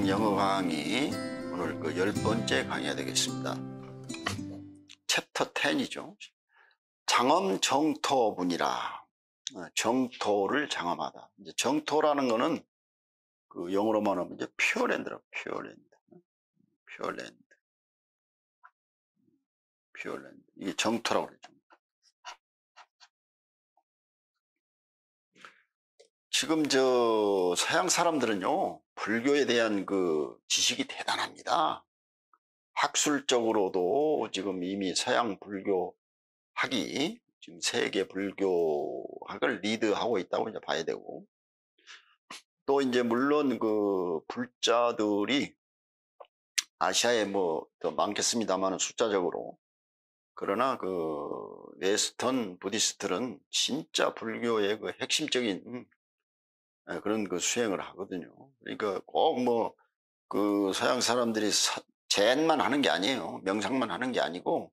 금강경 영어 강의 오늘 그 열 번째 강의가 되겠습니다. 챕터 10이죠. 장엄 정토분이라 어, 정토를 장엄하다. 이제 정토라는 거는 그 영어로만 하면 이제 퓨어랜드라 퓨어랜드, 퓨어랜드, Pure Land 이게 정토라고 그러죠. 지금 저 서양 사람들은요 불교에 대한 그 지식이 대단합니다. 학술적으로도 지금 이미 서양 불교학이 지금 세계 불교학을 리드하고 있다고 이제 봐야 되고 또 이제 물론 그 불자들이 아시아에 뭐 더 많겠습니다만 숫자적으로 그러나 그 Western Buddhist들은 진짜 불교의 그 핵심적인 예, 그런 그 수행을 하거든요. 그러니까 꼭 뭐 그 서양 사람들이 Zen만 하는 게 아니에요. 명상만 하는 게 아니고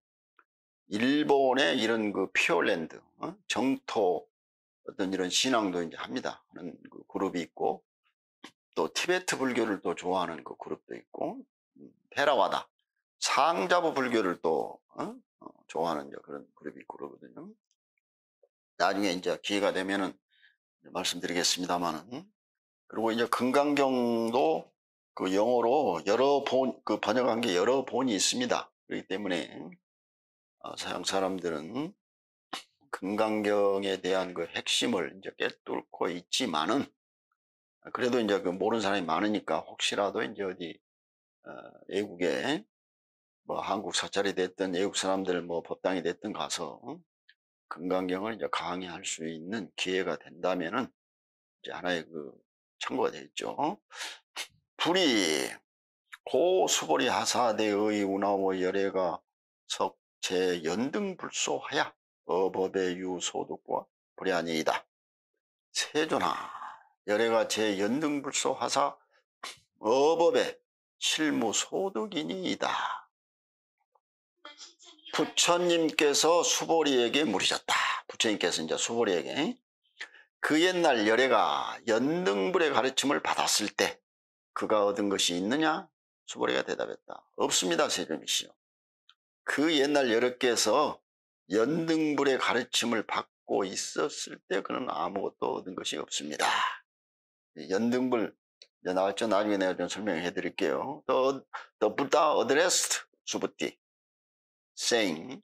일본의 이런 그 Pure Land 어? 정토 어떤 이런 신앙도 이제 합니다. 하는 그 그룹이 있고 또 티베트 불교를 또 좋아하는 그 그룹도 있고 음, 테라와다 상자부 불교를 또 어? 어, 좋아하는 그런 그룹이 있고 그러거든요. 나중에 이제 기회가 되면은 말씀드리겠습니다만은 그리고 이제 금강경도 그 영어로 여러 본, 그 번역한 게 여러 본이 있습니다. 그렇기 때문에 어, 서양 사람들은 금강경에 대한 그 핵심을 이제 깨뚫고 있지만은 그래도 이제 그 모르는 사람이 많으니까 혹시라도 이제 어디 어, 외국에 뭐 한국 사찰이 됐든 외국 사람들 뭐 법당이 됐든 가서 금강경을 이제 강의할 수 있는 기회가 된다면은 이제 하나의 그 참고가 되겠죠. 불이 고수보리 하사대의 운하워 열애가 석제 연등불소하야 어법의 유소득과 불이아니이다. 세존아 열애가 제 연등불소하사 어법의 실무소득이니이다. 부처님께서 수보리에게 물으셨다. 부처님께서 이제 수보리에게 그 옛날 열애가 연등불의 가르침을 받았을 때 그가 얻은 것이 있느냐? 수보리가 대답했다. 없습니다, 세존이시여. 그 옛날 열애께서 연등불의 가르침을 받고 있었을 때 그는 아무것도 얻은 것이 없습니다. 연등불 나왔죠. 나중에 내가 좀 설명해 드릴게요. The, the Buddha saying,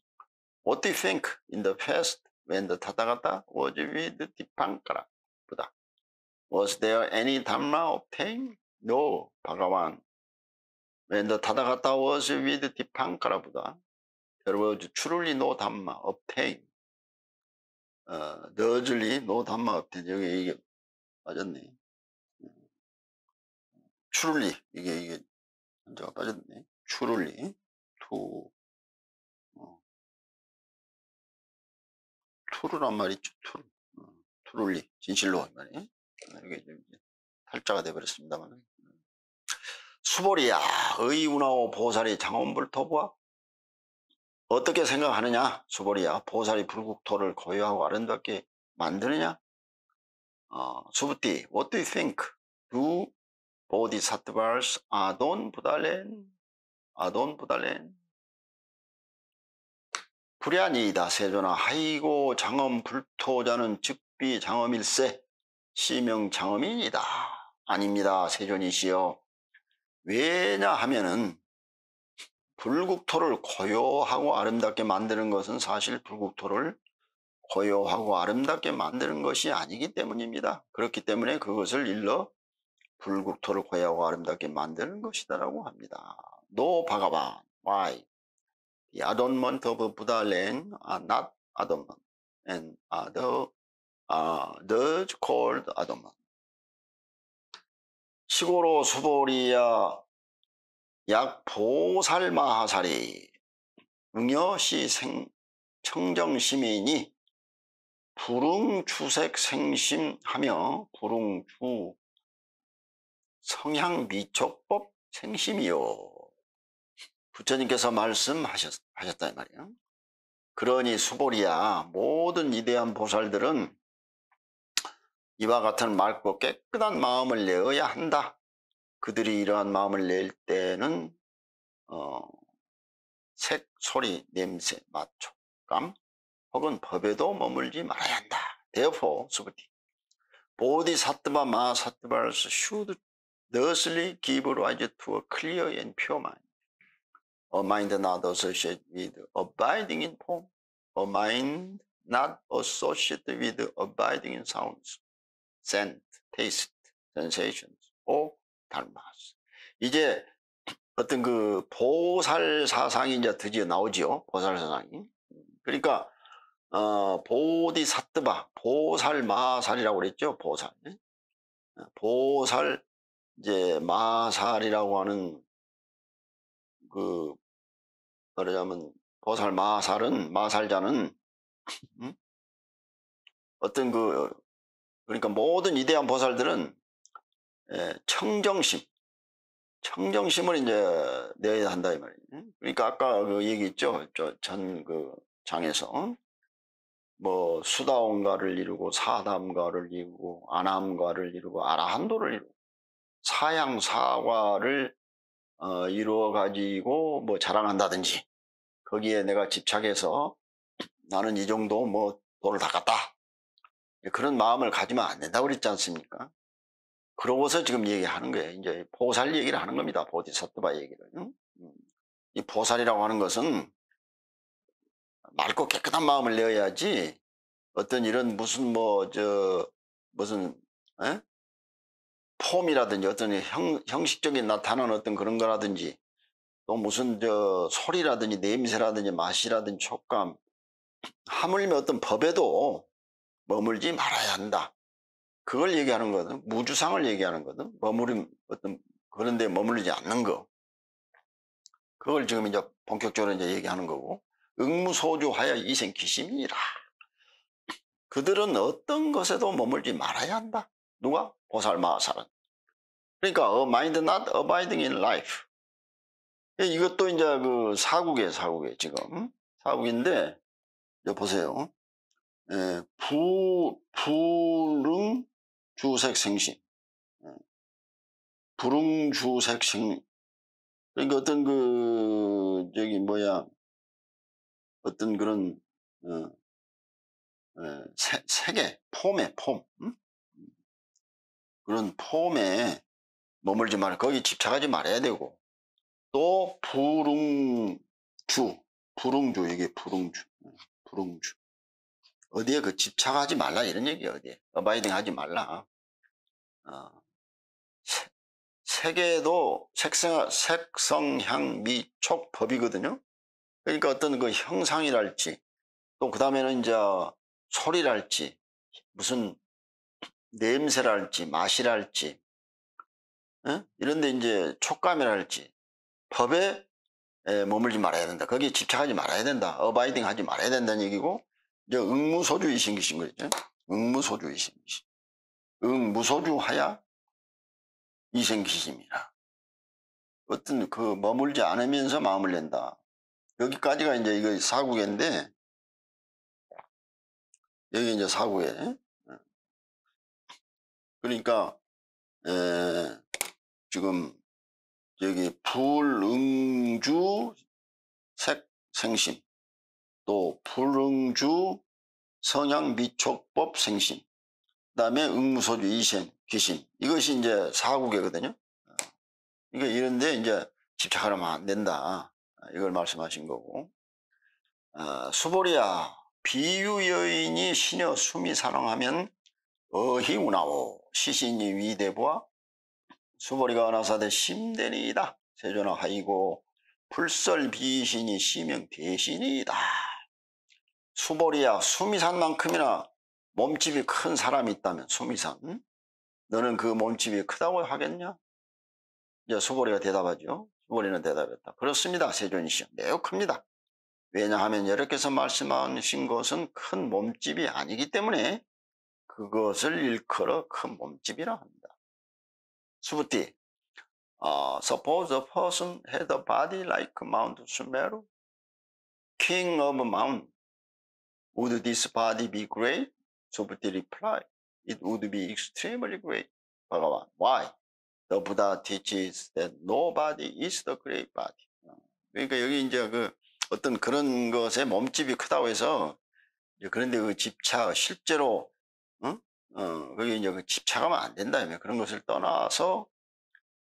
What do you think in the past when the Tathagata was with Dipankara Buddha? Was there any Dhamma obtained? No, Bhagavan. When the Tathagata was with Dipankara Buddha, there was truly no Dhamma obtained. 어, 너즐리 Dhamma obtained. 여기 이게 맞았네. 추룰리 이게 이게 한자가 빠졌네. 추룰리 투 투르란 말이 있죠. 투르. 어, 투룰리. 진실로 말이. 어, 이게 좀 탈자가 돼버렸습니다만. 수보리야, 의운하오 보살이 장원불토부와 어떻게 생각하느냐? 수보리야, 보살이 불국토를 고유하고 아름답게 만드느냐? 어, 수부띠, what do you think? Do bodhisattvas adon 부달렌? adon 부달렌? 불야니이다 세존아 하이고 장엄 불토자는 즉비 장엄일세 시명 장엄이니다 아닙니다 세존이시여 왜냐 하면은 불국토를 고요하고 아름답게 만드는 것은 사실 불국토를 고요하고 아름답게 만드는 것이 아니기 때문입니다. 그렇기 때문에 그것을 일러 불국토를 고요하고 아름답게 만드는 것이다라고 합니다. 노 바가반 The adornment of Buddha land are not adornment and are the, uh, those called adornment. 시고로 수보리야 약 보살마하살이 응여시 생 청정시민이 불응추색 생심하며 불응추 성향미촉법 생심이요. 부처님께서 말씀하셨다 이 말이에요. 그러니 수보리야 모든 위대한 보살들은 이와 같은 맑고 깨끗한 마음을 내어야 한다. 그들이 이러한 마음을 낼 때는 어, 색, 소리, 냄새, 맛, 촉감 혹은 법에도 머물지 말아야 한다. Therefore, 수부티 보디사트바 마사트바스 should thusly give rise to a clear and pure mind. A mind not associated with abiding in form. A mind not associated with abiding in sounds, scent, taste, sensations, or dharmas. 이제 어떤 그 보살 사상이 이제 드디어 나오지요. 보살 사상이. 그러니까 어, 보디사트바, 보살 마살이라고 그랬죠. 보살. 보살 이제 마살이라고 하는 그 말하자면 보살 마살은 마살자는 음? 어떤 그 그러니까 모든 위대한 보살들은 예, 청정심 청정심을 이제 내야 한다 이 말이에요. 그러니까 아까 그 얘기했죠. 전 그 장에서 뭐 수다원가를 이루고 사담가를 이루고 아남가를 이루고 아라한도를 이루고 사양사과를 어, 이루어 가지고 뭐 자랑한다든지 거기에 내가 집착해서 나는 이 정도 뭐 돈을 닦았다 그런 마음을 가지면 안 된다고 그랬지 않습니까? 그러고서 지금 얘기하는 거예요. 이제 보살 얘기를 하는 겁니다. 보디사트바 얘기를. 이 보살이라고 하는 것은 맑고 깨끗한 마음을 내어야지 어떤 이런 무슨 뭐 저 무슨 에? 폼이라든지 어떤 형, 형식적인 나타나는 어떤 그런 거라든지 또 무슨 저 소리라든지 냄새라든지 맛이라든지 촉감 하물며 어떤 법에도 머물지 말아야 한다. 그걸 얘기하는 거거든. 무주상을 얘기하는 거든. 머무림 어떤 그런 데 머물리지 않는 거. 그걸 지금 이제 본격적으로 이제 얘기하는 거고. 응무소주하여 이생기심이라. 그들은 어떤 것에도 머물지 말아야 한다. 누가? 보살마살은. 그러니까 a mind not abiding in life. 이것도 이제 그 사국이에요, 사국에 지금. 사국인데, 여 보세요. 예, 부, 불응 주색 생신. 예. 불응주색 생. 그러니까 어떤 그, 저기 뭐야, 어떤 그런, 어, 예, 세, 색의 폼의 폼. 응? 그런 폼에 머물지 말아. 거기 집착하지 말아야 되고. 또 불응주, 불응주, 이게 불응주, 불응주. 어디에 그 집착하지 말라 이런 얘기야 어디에 어바이딩 하지 말라 어. 세계도 색성, 색성향 미촉 법이거든요 그러니까 어떤 그 형상이랄지 또 그 다음에는 이제 소리랄지 무슨 냄새랄지 맛이랄지 어? 이런데 이제 촉감이랄지 법에 머물지 말아야 된다 거기에 집착하지 말아야 된다 어바이딩 하지 말아야 된다는 얘기고 이제 응무소주이 생기신 거죠. 응무소주이 생기신. 응무소주하야 이생기심이라. 어떤 그 머물지 않으면서 마음을 낸다. 여기까지가 이제 이거 사국인데 여기 이제 사국에 그러니까 에, 지금 여기 불응주 색 생심 또 불응주 성향 미촉법 생심 그 다음에 응무소주 이신 귀신. 이것이 이제 사국이거든요. 이게 이런데 이제 집착하면 안 된다. 이걸 말씀하신 거고. 어, 수보리야 비유 여인이 시녀 숨이 사랑하면 어희 우나오. 시신이 위대부와 수보리가 은하사대 심대니이다 세존아 하이고 불설 비신이 시명 대신이다 수보리야 수미산 만큼이나 몸집이 큰 사람이 있다면 수미산 너는 그 몸집이 크다고 하겠냐? 이제 수보리가 대답하죠. 수보리는 대답했다. 그렇습니다. 세존이시여. 매우 큽니다. 왜냐하면 여러께서 말씀하신 것은 큰 몸집이 아니기 때문에 그것을 일컬어 큰 몸집이라 합니다. 수부띠 uh, Suppose a person had a body like Mount Sumeru, king of Mount Would this body be great? Subhuti replied, It would be extremely great. Bhagavan, why? the Buddha teaches that nobody is the great body. 어, 그러니까 여기 이제 그 어떤 그런 것에 몸집이 크다고 해서 그런데 그 집차 실제로 어? 어, 그게 이제 그 집착하면 안 된다며 그런 것을 떠나서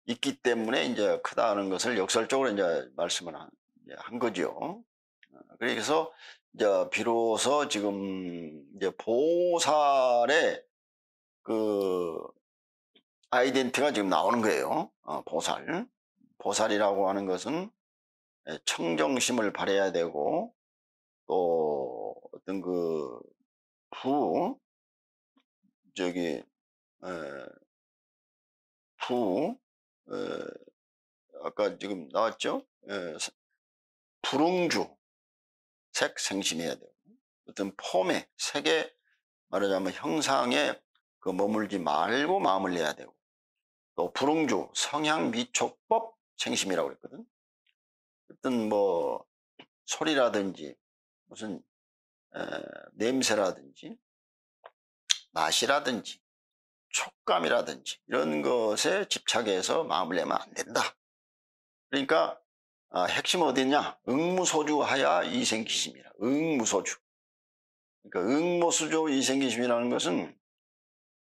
있기 때문에 이제 크다는 것을 역설적으로 이제 말씀을 한, 이제 한 거죠. 어, 그래서 이제 비로소 지금 이제 보살의 그 아이덴티가 지금 나오는 거예요. 어, 보살. 보살이라고 하는 것은 청정심을 발해야 되고 또 어떤 그 부, 저기, 에, 부, 에, 아까 지금 나왔죠? 에, 불응주, 색 생심해야 돼요. 어떤 폼에, 색에, 말하자면 형상에 그 머물지 말고 마음을 내야 되고, 또 불응주, 성향 미촉법 생심이라고 그랬거든. 어떤 뭐, 소리라든지, 무슨, 에, 냄새라든지, 맛이라든지, 촉감이라든지, 이런 것에 집착해서 마음을 내면 안 된다. 그러니까, 아, 핵심 어디냐? 응무소주하야 이생기심이라. 응무소주. 그러니까 응모수조 이생기심이라는 것은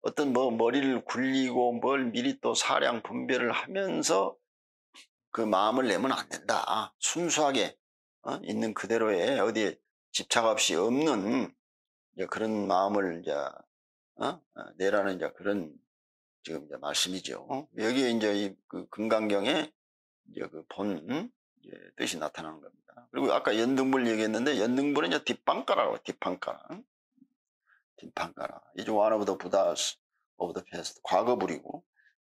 어떤 뭐 머리를 굴리고 뭘 미리 또 사량 분별을 하면서 그 마음을 내면 안 된다. 순수하게 어? 있는 그대로의 어디에 집착 없이 없는 그런 마음을 이제 어? 내라는 이제 그런 지금 이제 말씀이죠. 여기에 이제 그 금강경에 이제 그본 뜻이 나타나는 겁니다. 그리고 아까 연등불 얘기했는데 연등불은 이제 뒷방가라고 뒷방가. 뒷방가라. 이제 one of the Buddhas of the past. 과거불이고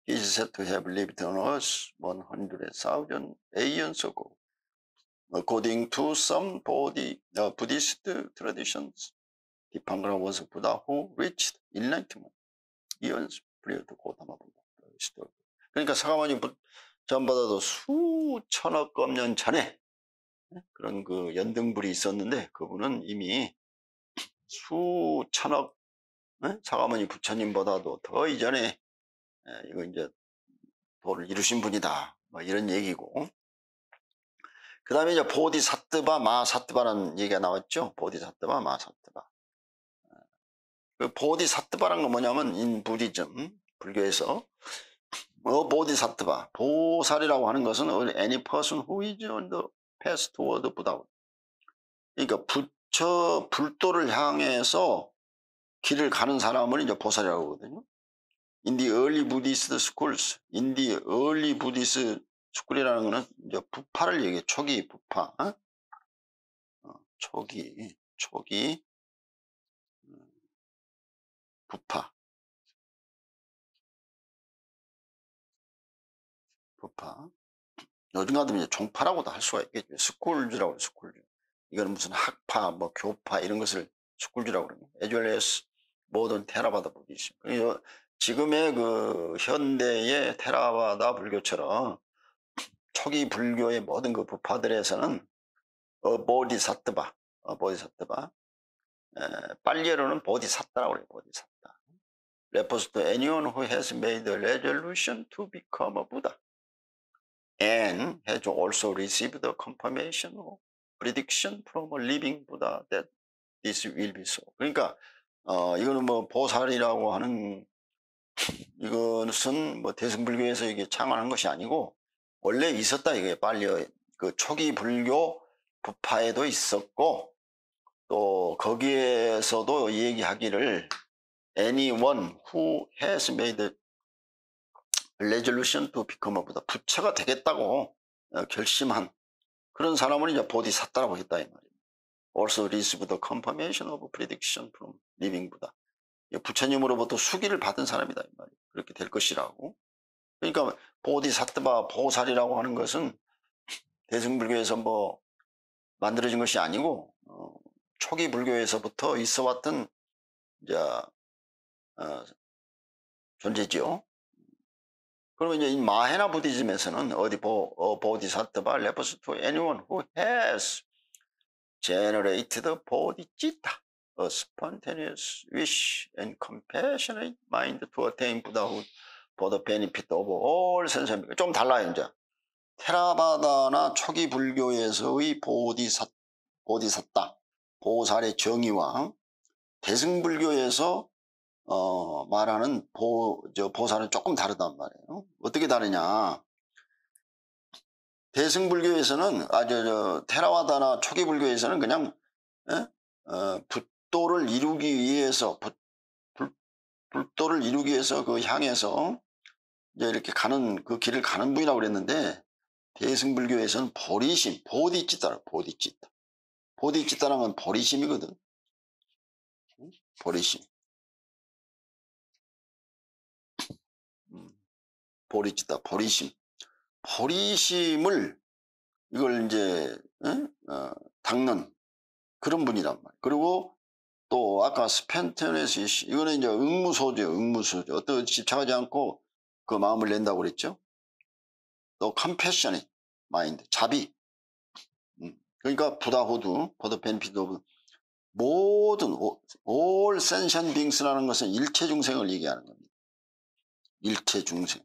is said to have lived on earth 100,000 aeons ago. According to some Bodhi, uh, Buddhist traditions, Dipangara was a Buddha who reached enlightenment eons prior to Gautama Buddha. 그러니까 사가모니 전보다도 수천억 검년 전에 그런 그 연등불이 있었는데 그분은 이미 수천억 사가모니 부처님보다도 더 이전에 이거 이제 도를 이루신 분이다. 뭐 이런 얘기고. 그 다음에 이제 보디사뜨바, 마사뜨바라는 얘기가 나왔죠. 보디사뜨바, 마사뜨바. 그 보디사뜨바라는 건 뭐냐면 인 부디즘, 불교에서 어, 보디사뜨바, 보살이라고 하는 것은 any person who is on the path toward Buddha. 그러니까 부처 불도를 향해서 길을 가는 사람을 이제 보살이라고 하거든요. In the early Buddhist schools, in the early Buddhist school이라는 거는 이제 부파를 얘기해. 초기 부파. 어? 어, 초기, 초기, 음, 부파. 부파. 요즘 같으면 이제 종파라고도 할 수가 있겠죠. schools라고 해요, schools. 이거는 무슨 학파, 뭐 교파 이런 것을 스쿨즈라고 well as 모든 테라바다 부디즘. 지금의 그 현대의 테라바다 불교처럼 초기 불교의 모든 그 부파들에서는 어, 보디사트바, 어, 보디사트바, 에, 빨리어로는 보디사타라고 그래요, 보디사타. Refers to anyone who has made a resolution to become a Buddha and has also received the confirmation or prediction from a living Buddha that this will be so. 그러니까 어, 이거는 뭐 보살이라고 하는 이것은 뭐 대승불교에서 이게 창안한 것이 아니고 원래 있었다 이거예요. 빨리 그 초기 불교 부파에도 있었고 또 거기에서도 얘기하기를 anyone who has made a resolution to become a Buddha 부처가 되겠다고 어, 결심한 그런 사람을 이제 보디사타라고 했다 이 말이에요. Also received the confirmation of prediction from living Buddha. 부처님으로부터 수기를 받은 사람이다 이 말이에요. 그렇게 될 것이라고. 그러니까 보디사트바 보살이라고 하는 것은 대승불교에서 뭐 만들어진 것이 아니고 어, 초기 불교에서부터 있어왔던 이제 어, 존재죠. 그러면 이제 이 마헤나 부디즘에서는 어디 보, 어, 보디사트바 refers to anyone who has generated bodhicitta, a spontaneous wish and compassionate mind to attain Buddhahood for the benefit of all sensitive. 좀 달라요, 이제. 테라바다나 초기 불교에서의 보디사, 보디사타, 보살의 정의와 대승불교에서 어, 말하는 보, 저, 보살은 조금 다르단 말이에요. 어떻게 다르냐. 대승불교에서는, 아, 저, 저, 테라와다나 초기 불교에서는 그냥, 예? 어, 불도를 이루기 위해서, 불, 불, 불도를 이루기 위해서 그 향해서 이제 이렇게 가는, 그 길을 가는 분이라고 그랬는데, 대승불교에서는 보리심, 보디찌따라, 보디찌따. 보디찌따라는 건 보리심이거든. 응? 보리심. 보리찌따, 보리심. 보리심을, 이걸 이제, 에? 어, 닦는 그런 분이란 말이에요. 그리고 또 아까 스펜테네시, 이거는 이제 응무소죠, 응무소죠. 어떤 집착하지 않고 그 마음을 낸다고 그랬죠. 또 compassionate mind, 자비. 음, 그러니까 Buddhahood, of 모든 all sentient beings라는 것은 일체 중생을 얘기하는 겁니다. 일체 중생.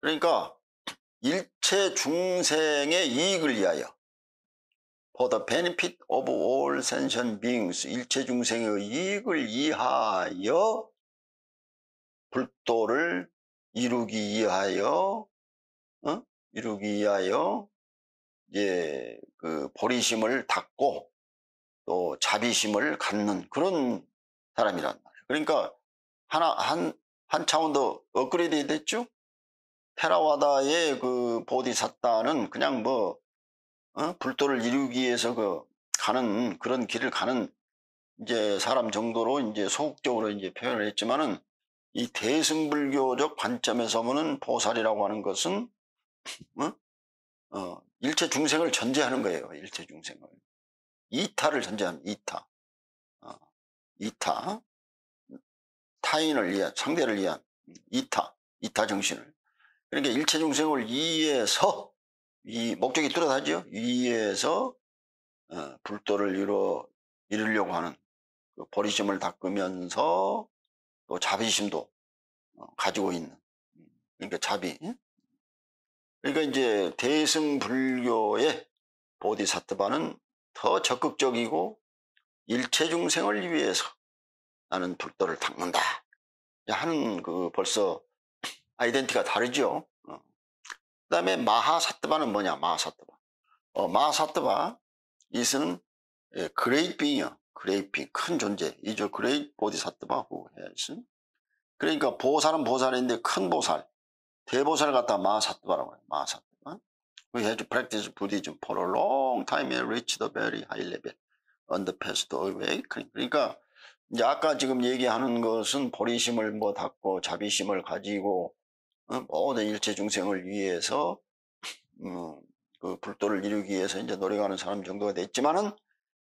그러니까 일체 중생의 이익을 위하여 for the benefit of all sentient beings 일체 중생의 이익을 위하여 불도를 이루기 위하여 어? 이루기 위하여 이제 그 보리심을 닫고 또 자비심을 갖는 그런 사람이란 말이에요. 그러니까 하나 한 한 차원 더 업그레이드 됐죠. 테라와다의 그 보디사타는 그냥 뭐 어? 불도를 이루기 위해서 그 가는 그런 길을 가는 이제 사람 정도로 이제 소극적으로 이제 표현을 했지만은 이 대승불교적 관점에서 보는 보살이라고 하는 것은 어? 어, 일체 중생을 전제하는 거예요. 일체 중생을 이타를 전제하는 이타, 어, 이타 타인을 위한 상대를 위한 이타, 이타 정신을 그러니까 일체 중생을 위해서 이 목적이 뚜렷하죠. 위해서 어, 불도를 이루 이루려고 하는 그 보리심을 닦으면서 또 자비심도 어, 가지고 있는 그러니까 자비 그러니까 이제 대승 불교의 보디사트바는 더 적극적이고 일체 중생을 위해서 나는 불도를 닦는다 하는 그 벌써 아이덴티가 다르죠. 어. 그 다음에 마하사트바는 뭐냐? 마하사트바. 어, 마하사트바 is는 예, great being이요. great being 큰 존재. 이죠 great Bodhisattva고 해야지 그러니까 보살은 보살인데 큰 보살. 대보살 갖다 마하사트바라고 해요. 마하사트바. We have to practice Buddhism for a long time and reach the very high level. On the to awakening 그러니까 이제 아까 지금 얘기하는 것은 보리심을 뭐 닦고 자비심을 가지고 어, 모든 일체 중생을 위해서 음, 그 불도를 이루기 위해서 이제 노력하는 사람 정도가 됐지만은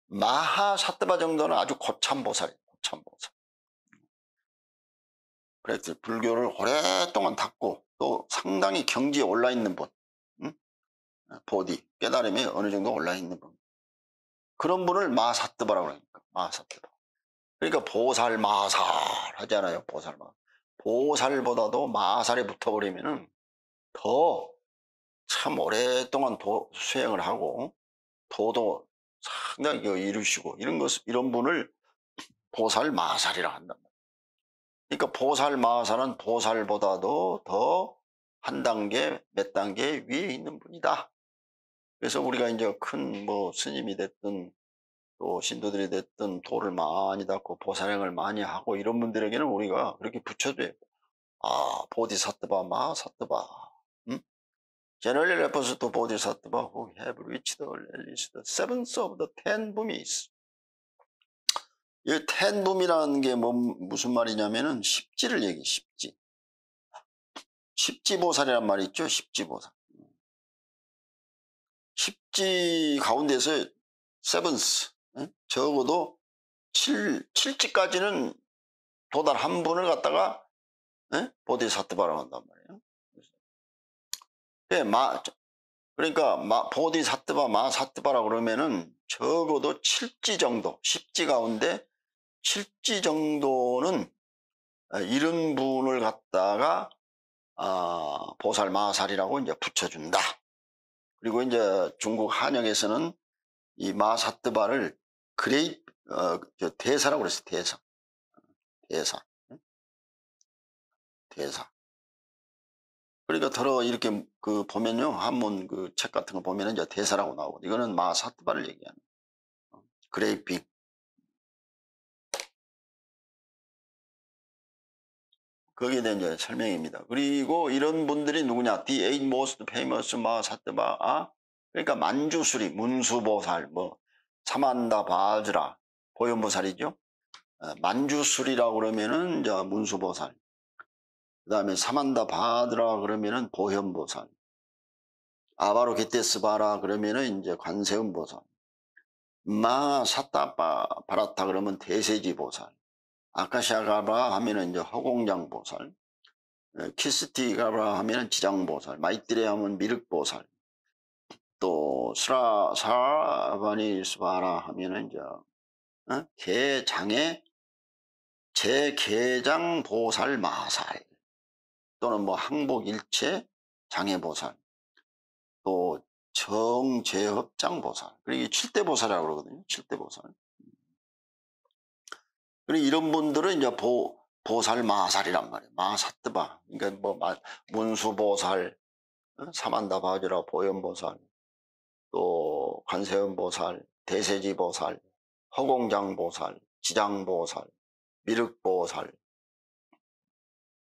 마하사트바 정도는 아주 고참 보살이에요. 고참 보살. 그래서 불교를 오랫동안 닦고 또 상당히 경지에 올라 있는 분, 음? 보디 깨달음에 어느 정도 올라 있는 분. 그런 분을 마사트바라고 그러니까 마사트바. 그러니까 보살 마살 하잖아요. 보살 마. 보살보다도 마살에 붙어버리면은 더참 오랫동안 도, 수행을 하고 도도 상당히 이루시고 이런 것 이런 분을 보살 마살이라 한단 말이에요. 그러니까 보살 마살은 보살보다도 더 한 단계 몇 단계 위에 있는 분이다. 그래서 우리가 이제 큰 뭐 스님이 됐든 또 신도들이 됐든 도를 많이 닦고 보살행을 많이 하고 이런 분들에게는 우리가 그렇게 붙여줘야 돼. 아, 보디사트바, 마사트바. 음? Generally refers to Bodhisattva who have reached at least the seventh of the ten bhumis. 이 bhum이라는 게 뭐, 무슨 말이냐면은 십지를 얘기, 십지. 십지보살이란 말이 있죠, 십지보살. 십지 가운데서 세븐스, 적어도 7, 7지까지는 도달 한 분을 갖다가 에? 보디사트바라고 한단 말이에요. 예, 마, 그러니까 마, 보디사트바, 마사트바라 그러면은 적어도 7지 정도, 10지 가운데 7지 정도는 어, 이런 분을 갖다가 어, 보살 마하살이라고 이제 붙여준다. 그리고 이제 중국 한역에서는 이 마사뜨바를 great 어, 저 대사라고 그랬어요. 대사. 대사. 응? 대사. 그러니까 더러 이렇게 그 보면요 한문 그 책 같은 거 보면은 이제 대사라고 나오고 이거는 마사뜨바를 얘기하는 어, great being. 거기에 대한 이제 설명입니다. 그리고 이런 분들이 누구냐? The eight most famous 마사뜨바. 아? 그러니까 만주수리, 문수보살, 뭐 사만다 바즈라, 보현보살이죠. 어, 만주수리라고 그러면은 이제 문수보살. 그 다음에 사만다 바드라 그러면은 보현보살. 아바로 게테스바라 그러면은 이제 관세음보살. 마 사따바 바라타 그러면 대세지보살. 아카샤가라 하면은 이제 허공장보살. 어, 키스티가라 하면은 지장보살. 마이띠레 하면 미륵보살. 또 스라 사바니 스바라 하면은 이제 어? 개장의 제개장 보살 마살 또는 뭐 항복일체 장애보살 또 정제협장 보살. 그리고 칠대보살이라고 그러거든요. 칠대보살. 그리고 이런 분들은 이제 보, 보살 마살이란 말이에요. 마사뜨바. 그러니까 뭐 마- 문수보살 어? 사만다바지라 보현보살 또 관세음보살, 대세지보살, 허공장보살, 지장보살, 미륵보살,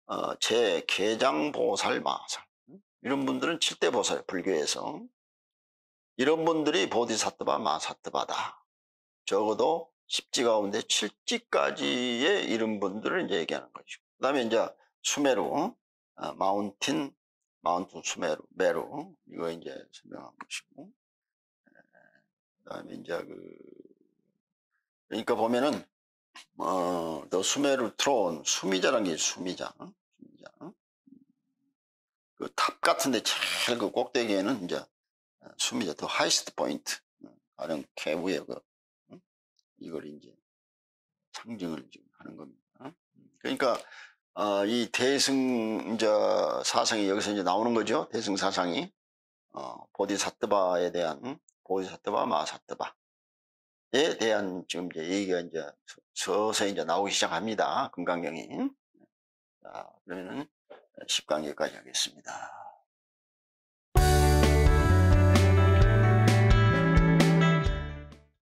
어, 제개장보살 마살. 이런 분들은 칠대보살 불교에서. 이런 분들이 보디사트바 마사트바다. 적어도 십지 가운데 칠지까지의 이런 분들을 이제 얘기하는 거죠. 그 다음에 이제 수메루, 어, mountain, mountain 수메루, 메루. 이거 이제 설명한 것이고 그다음에 이제 그 그러니까 보면은 어 the 수메르 throne 수미자라는 게 수미자 어? 수미자 그 탑 같은데 제일 그 꼭대기에는 이제 어, 수미자 the highest point 어, 가령 개부의 그 어? 이걸 이제 상징을 지금 하는 겁니다. 어? 그러니까 어, 이 대승 이제 사상이 여기서 이제 나오는 거죠. 대승 사상이 어, 보디사트바에 대한 보디사트바 마사트바에 대한 지금 이제 얘기가 이제 서- 서서히 이제 나오기 시작합니다. 금강경이. 자, 그러면은 10강에까지 하겠습니다.